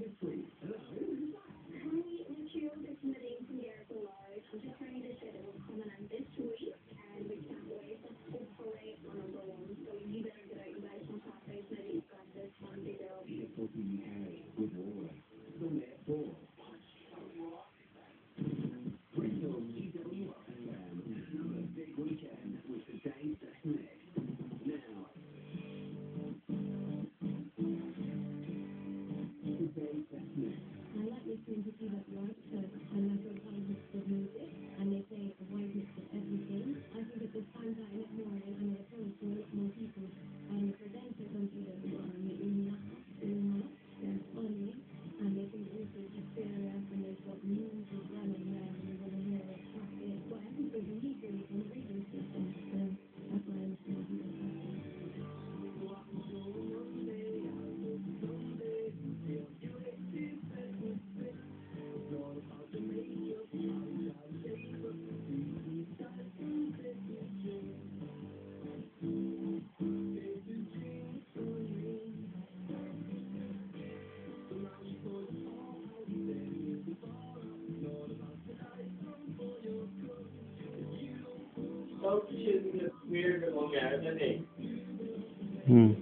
be free. Hello. önceki yıllarda sanatörlerimiz görüldü. Shit that's weird and long as I think. Hmm.